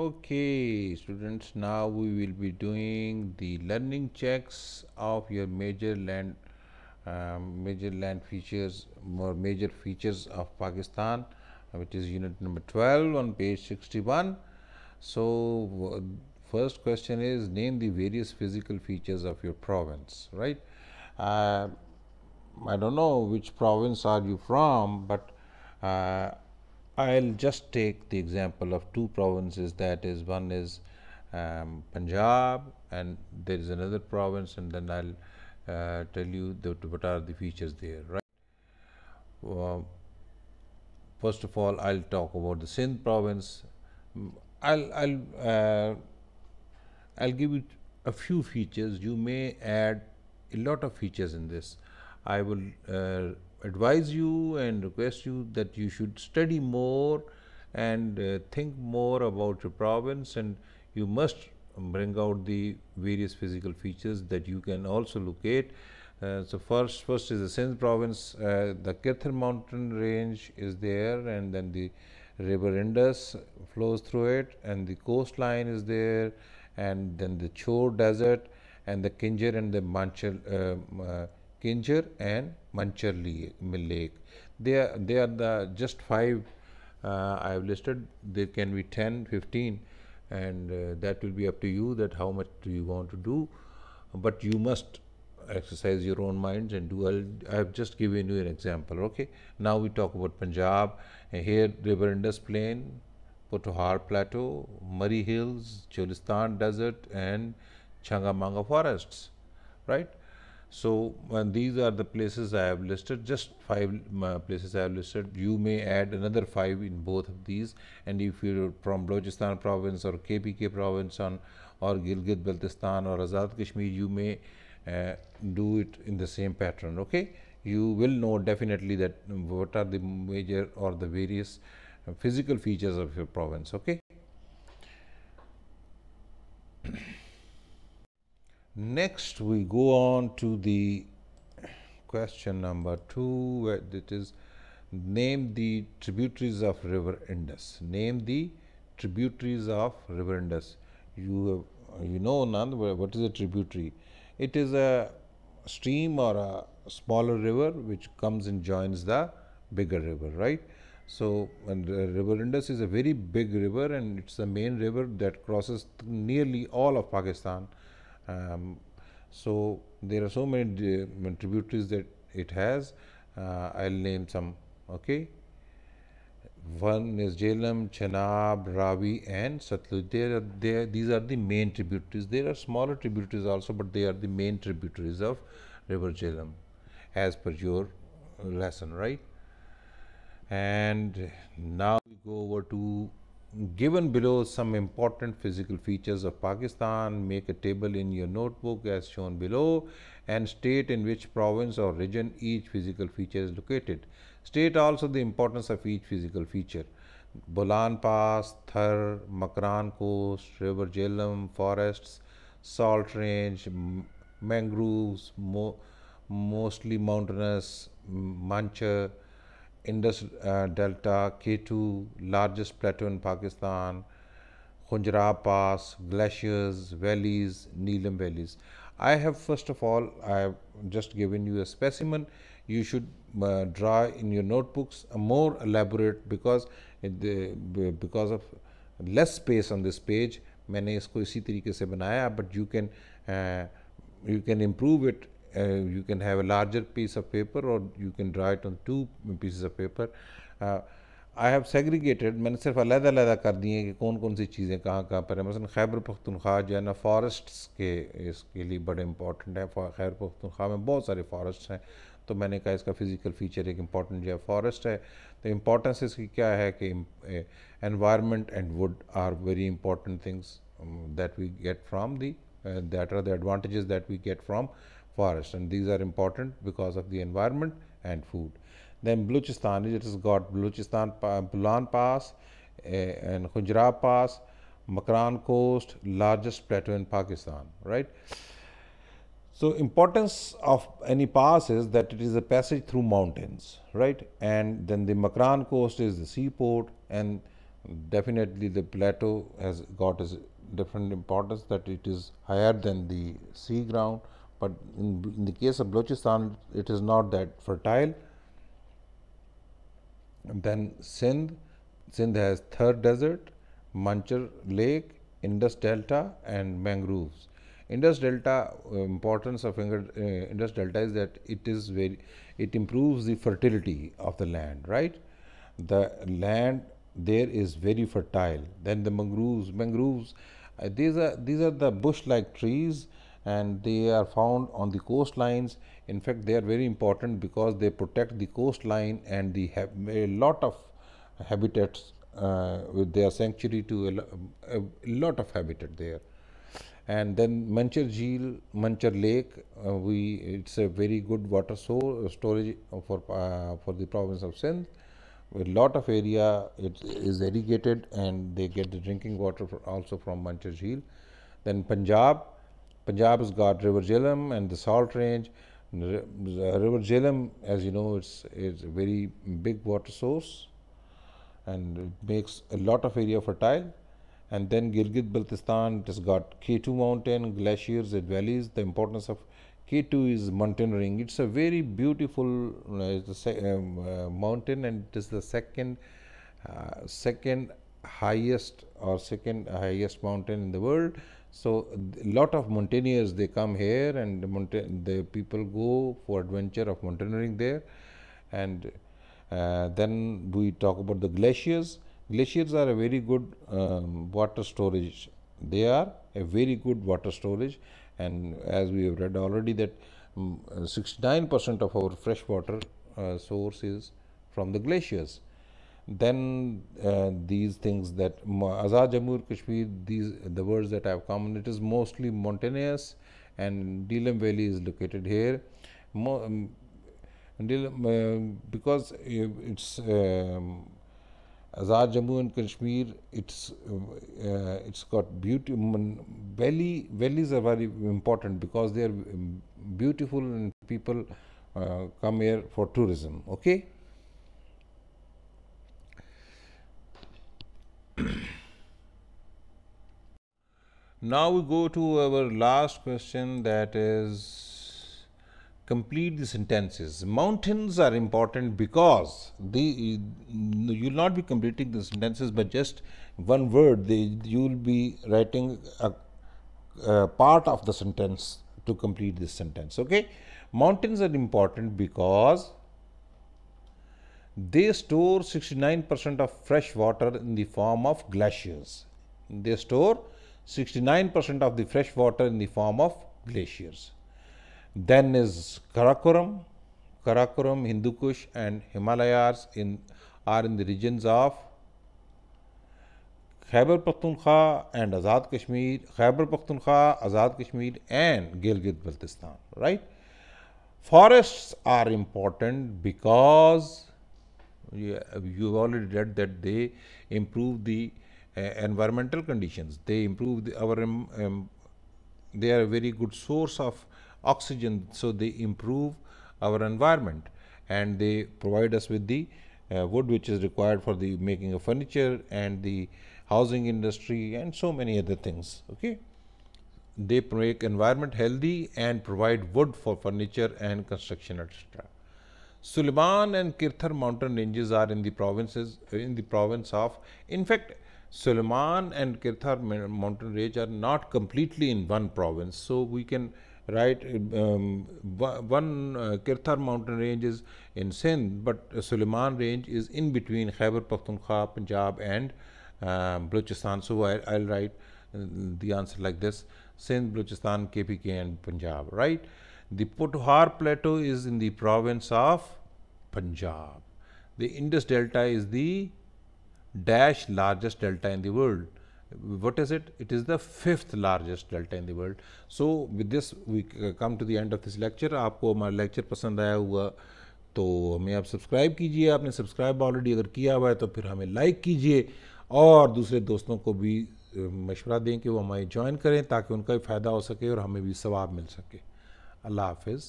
Okay, students, now we will be doing the learning checks of your major land, um, major land features, more major features of Pakistan, which is unit number 12 on page 61. So, first question is name the various physical features of your province, right? Uh, I don't know which province are you from, but uh, I'll just take the example of two provinces that is one is um, Punjab and there is another province and then I'll uh, tell you what are the features there right. Uh, first of all I'll talk about the Sindh province. I'll, I'll, uh, I'll give you a few features you may add a lot of features in this. I will uh, advise you and request you that you should study more and uh, think more about your province and you must bring out the various physical features that you can also locate. Uh, so first, first is the Sindh province. Uh, the Kirthar mountain range is there, and then the river Indus flows through it, and the coastline is there, and then the Chor desert, and the Keenjhar and the Manchar. Uh and Manchar Lake. They are, they are the just five uh, I have listed. There can be 10, 15 and uh, that will be up to you that how much do you want to do. But you must exercise your own minds and do. I'll, I have just given you an example. Okay. Now we talk about Punjab. Here River Indus Plain, Pothohar Plateau, Murree Hills, Cholistan Desert and Changamanga forests. Right. So, these are the places I have listed, just five uh, places I have listed. You may add another five in both of these. And if you're from Balochistan province or KPK province on, or Gilgit Baltistan or Azad Kashmir, you may uh, do it in the same pattern. Okay, you will know definitely that what are the major or the various uh, physical features of your province. Okay. Next, we go on to the question number two, that is name the tributaries of river Indus. Name the tributaries of river Indus. You have, you know, Nand, what is a tributary? It is a stream or a smaller river which comes and joins the bigger river, right? So, and river Indus is a very big river and it's the main river that crosses nearly all of Pakistan um, so there are so many tributaries that it has. Uh, I'll name some. Okay. One is Jhelum, Chenab, Ravi, and Satluj. Are, these are the main tributaries. There are smaller tributaries also, but they are the main tributaries of River Jhelum, as per your lesson, right? And now we go over to given below some important physical features of Pakistan, make a table in your notebook as shown below and state in which province or region each physical feature is located. State also the importance of each physical feature. Bolan Pass, Thar, Makran Coast, River Jhelum, forests, salt range, mangroves, mo mostly mountainous, Manchar, Uh, K2, largest plateau in Pakistan, Khunjra Pass, glaciers, valleys, Neelam valleys. I have first of all, I have just given you a specimen. You should uh, draw in your notebooks a more elaborate because the, because of less space on this page. मैंने इसको इसी तरीके से बनाया you can uh, you can improve it uh, you can have a larger piece of paper or you can draw it on two pieces of paper. I have segregated मैंने सिर्फ़ अलग कर दिए हैं कि कौन कौन सी चीज़ें कहाँ कहाँ पर है। मसलन खैबर पख्तनख्वा जो है ना फॉरेस्ट्स के इसके लिए बड़े इंपॉर्टेंट है। खैर पख्तनख्वा में बहुत सारे फॉरेस्ट हैं। तो मैंने कहा इसका फ़िज़िकल फीचर एक इंपॉर्टेंट जो है फॉरेस्ट है। तो इम्पॉर्टेंस इसकी क्या है कि environment and wood are very important things that we get from the that are the advantages that we get from forest and these are important because of the environment and food. Then Balochistan, is it has got Balochistan, Bolan Pass uh, and Khunjra Pass, Makran Coast, largest plateau in Pakistan, right? So, importance of any pass is that it is a passage through mountains, right? And then the Makran Coast is the seaport and definitely the plateau has got a different importance that it is higher than the sea ground but in, in the case of Balochistan it is not that fertile. And then Sindh Sindh has Thar desert Manchar lake Indus delta and mangroves. Indus delta importance of uh, Indus delta is that it is very it improves the fertility of the land right? The land there is very fertile. Then the mangroves, mangroves, uh, these are these are the bush-like trees, and they are found on the coastlines. In fact, they are very important because they protect the coastline and the have a lot of habitats uh, with their sanctuary to a, a, lot of habitat there. And then Manchar Jheel, Manchar Lake, uh, we it's a very good water so storage for uh, for the province of Sindh a lot of area it is irrigated and they get the drinking water also from Manchar Jheel. Then Punjab, Punjab has got River Jhelum and the Salt Range. River Jhelum, as you know, it's, it's a very big water source and it makes a lot of area fertile. And then Gilgit Baltistan, it has got K2 mountain, glaciers and valleys. The importance of K2 is mountaineering. It's a very beautiful uh, um, uh, mountain and it is the second uh, second highest or second highest mountain in the world. So, a lot of mountaineers they come here and the, the people go for adventure of mountaineering there and uh, then we talk about the glaciers. Glaciers are a very good um, water storage. They are a very good water storage and as we have read already that 69 um, percent of our fresh water uh, source is from the glaciers. Then uh, these things that Azad Jammu Kashmir, these the words that I have come, it is mostly mountainous, and Jhelum Valley is located here. Mo um, uh, because it's um, Azad Jammu and Kashmir, it's uh, it's got beauty. Valley valleys are very important because they are um, beautiful and people uh, come here for tourism. Okay. Now we go to our last question that is complete the sentences. Mountains are important because they you will not be completing the sentences but just one word. They you will be writing a, a part of the sentence to complete this sentence. Okay, mountains are important because they store 69 percent of fresh water in the form of glaciers. They store 69 percent of the fresh water in the form of glaciers. Then is Karakoram. Karakoram, Hindu Kush and Himalayas in, are in the regions of Khyber Pakhtunkhwa and Azad Kashmir, Khyber Pakhtunkhwa, Azad Kashmir and Gilgit Baltistan, right? Forests are important because you, have already read that they improve the environmental conditions. They improve the, our, um, they are a very good source of oxygen so they improve our environment. And they provide us with the uh, wood which is required for the making of furniture and the housing industry and so many other things okay? They make environment healthy and provide wood for furniture and construction etc Suleiman and Kirthar mountain ranges are in the provinces in the province of in fact Suleiman and Kirthar mountain range are not completely in one province so we can write Um, one uh, Kirthar mountain range is in Sindh, but Suleiman range is in between Khyber Pakhtunkhwa, Punjab, and um, Balochistan. So I, I'll write uh, the answer like this: Sindh, Balochistan, KPK, and Punjab. Right? The Pothohar Plateau is in the province of Punjab. The Indus Delta is the dash largest delta in the world what is it? It is the fifth largest delta in the world. So, with this, we come to the end of this lecture. आपको हमारा lecture पसंद आया हुआ तो हमें आप subscribe कीजिए आपने सब्सक्राइब ऑलरेडी अगर किया हुआ है तो फिर हमें लाइक कीजिए और दूसरे दोस्तों को भी मशवरा दें कि वो हमारे ज्वाइन करें, ताकि उनका भी फ़ायदा हो सके और हमें भी सवाब मिल सके अल्लाह हाफिज़